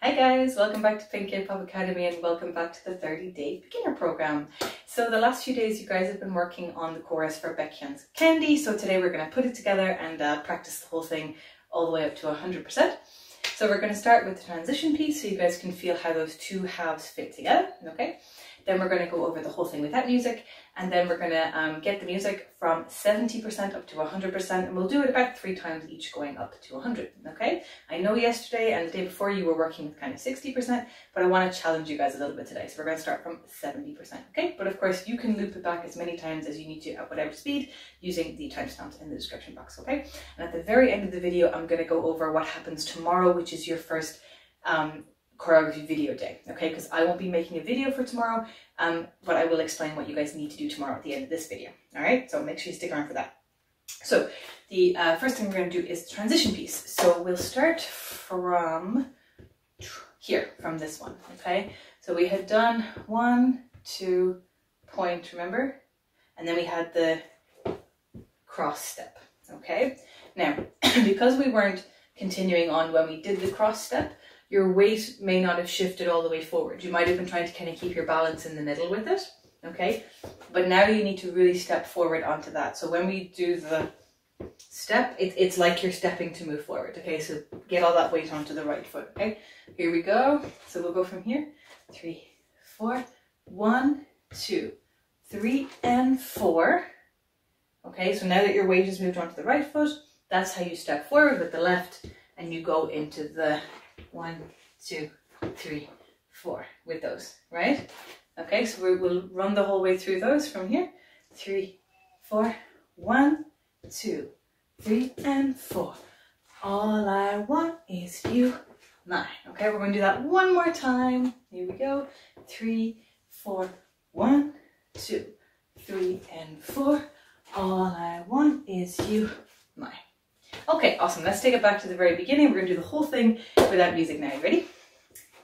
Hi guys, welcome back to Pink K-Pop Academy and welcome back to the 30 day beginner program. So the last few days you guys have been working on the chorus for Baekhyun's Candy, so today we're going to put it together and uh, practice the whole thing all the way up to 100%. So we're going to start with the transition piece so you guys can feel how those two halves fit together, okay? Then we're going to go over the whole thing without music and then we're going to um, get the music from 70% up to 100% and we'll do it about three times each going up to 100, okay? I know yesterday and the day before you were working with kind of 60%, but I want to challenge you guys a little bit today. So we're going to start from 70%, okay? But of course you can loop it back as many times as you need to at whatever speed using the timestamps in the description box, okay? And at the very end of the video, I'm going to go over what happens tomorrow, which is your first um, choreography video day, okay? Because I won't be making a video for tomorrow, um, but I will explain what you guys need to do tomorrow at the end of this video, all right? So make sure you stick around for that. So the uh, first thing we're going to do is transition piece. So we'll start from here, from this one, okay? So we had done one, two, point, remember? And then we had the cross step, okay? Now, because we weren't continuing on when we did the cross step, your weight may not have shifted all the way forward. You might have been trying to kind of keep your balance in the middle with it, okay? But now you need to really step forward onto that. So when we do the step, it, it's like you're stepping to move forward, okay? So get all that weight onto the right foot, okay? Here we go. So we'll go from here. Three, four, one, two, three, and four. Okay, so now that your weight has moved onto the right foot, that's how you step forward with the left and you go into the one, two, three, four with those, right? Okay, so we will run the whole way through those from here. Three, four, one, two, three, and four. All I want is you, nine. Okay, we're to do that one more time. Here we go. Three, four, one, two, three, and four. All I want is you, nine. Okay, awesome. Let's take it back to the very beginning. We're to do the whole thing without music now. Ready?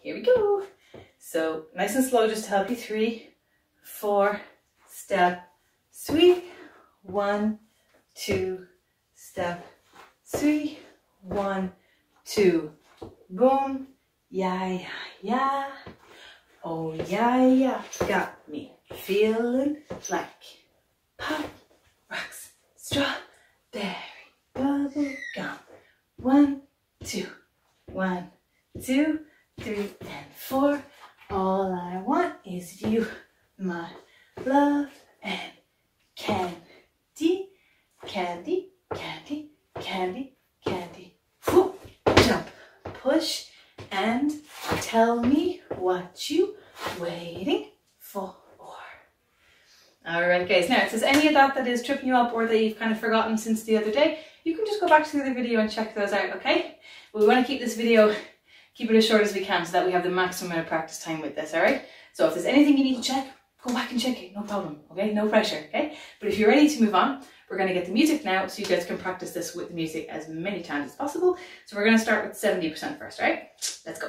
Here we go. So nice and slow just to help you. Three, four, step, sweep. One, two, step, sweep. One, two, boom, yeah, yeah, yeah. Oh, yeah, yeah, got me feeling like pop, rocks, strawberry. One, two, one, two, three, and four. All I want is you, my love, and candy, candy, candy, candy, candy. Whoop, jump, push, and tell me what you waiting for. All right, guys. Now, if there's any of that that is tripping you up or that you've kind of forgotten since the other day, you can just go back to the other video and check those out, okay? But we want to keep this video, keep it as short as we can so that we have the maximum amount of practice time with this, all right? So if there's anything you need to check, go back and check it, no problem, okay? No pressure, okay? But if you're ready to move on, we're going to get the music now so you guys can practice this with the music as many times as possible. So we're going to start with 70% first, right? Let's go.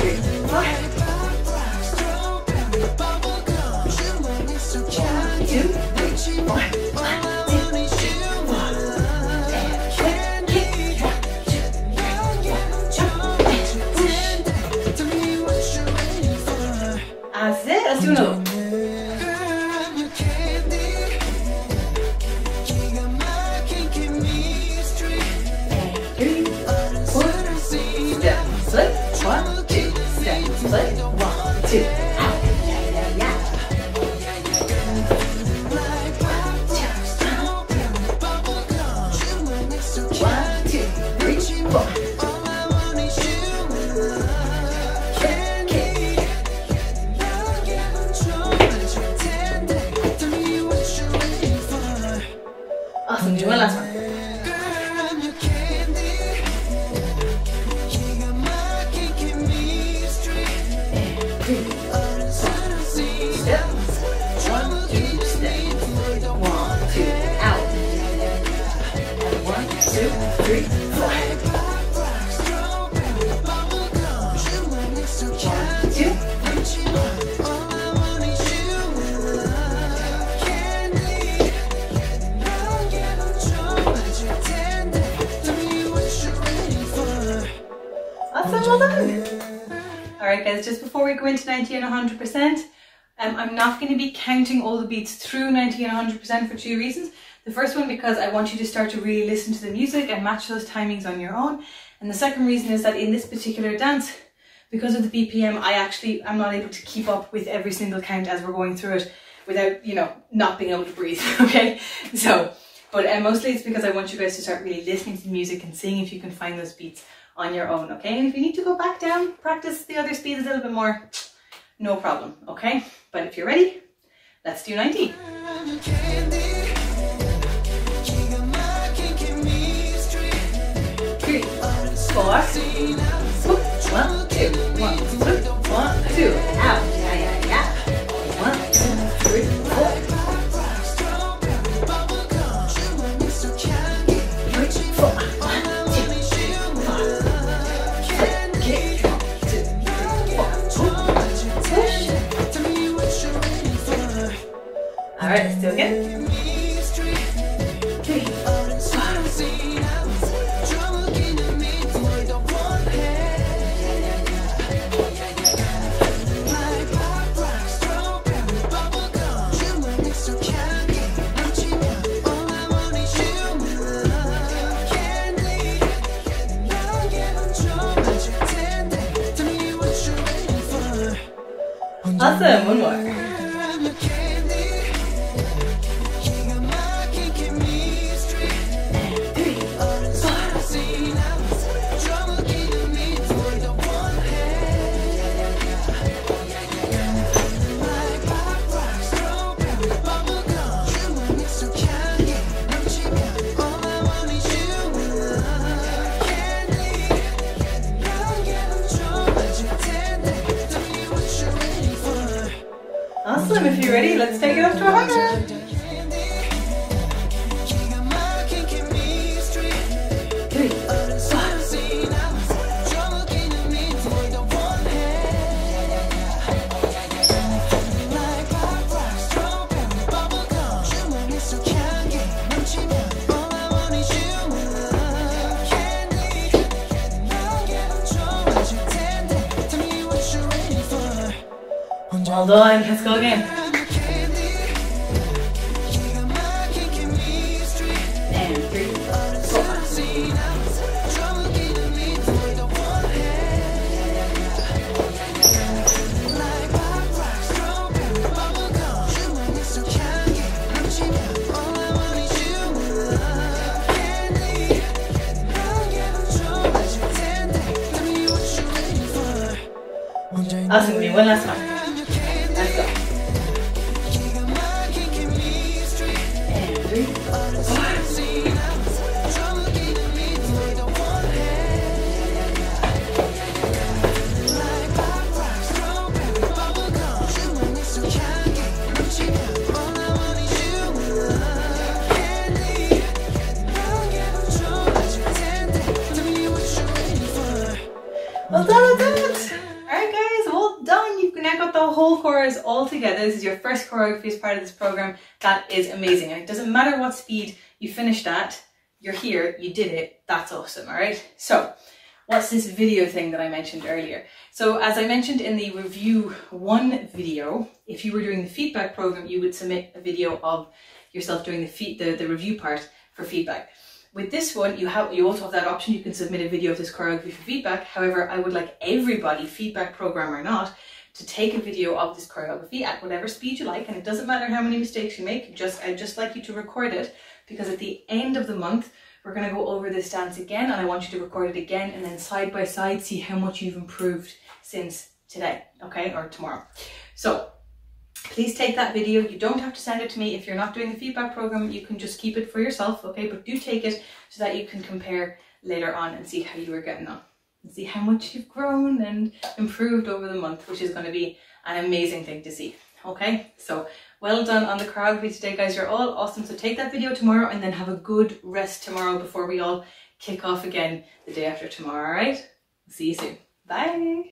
awesome, well done. All right, guys, just before we go into 90 and 100%, um, I'm not going to be counting all the beats through 90 and 100% for two reasons. The first one, because I want you to start to really listen to the music and match those timings on your own. And the second reason is that in this particular dance, because of the BPM, I actually am not able to keep up with every single count as we're going through it without, you know, not being able to breathe. Okay, so, but uh, mostly it's because I want you guys to start really listening to the music and seeing if you can find those beats on your own. Okay, and if you need to go back down, practice the other speeds a little bit more, no problem. Okay, but if you're ready, let's do 90. Three, four, one, two, one, swoop, one, two, out, right, let's do it again. Three, Awesome, one more. Well done, let's go again. And three, four, Awesome, give me one last one. This is your first choreography as part of this program, that is amazing. It doesn't matter what speed you finish that, you're here, you did it, that's awesome, all right? So what's this video thing that I mentioned earlier? So as I mentioned in the review one video, if you were doing the feedback program, you would submit a video of yourself doing the, feed, the, the review part for feedback. With this one, you have you also have that option. You can submit a video of this choreography for feedback. However, I would like everybody, feedback program or not, to take a video of this choreography at whatever speed you like, and it doesn't matter how many mistakes you make. Just I'd just like you to record it because at the end of the month, we're going to go over this dance again, and I want you to record it again, and then side by side see how much you've improved since today, okay, or tomorrow. So please take that video. You don't have to send it to me. If you're not doing the feedback program, you can just keep it for yourself, okay? But do take it so that you can compare later on and see how you are getting on and see how much you've grown and improved over the month, which is going to be an amazing thing to see. Okay, so well done on the choreography today, guys. You're all awesome. So take that video tomorrow and then have a good rest tomorrow before we all kick off again the day after tomorrow, all right? See you soon. Bye.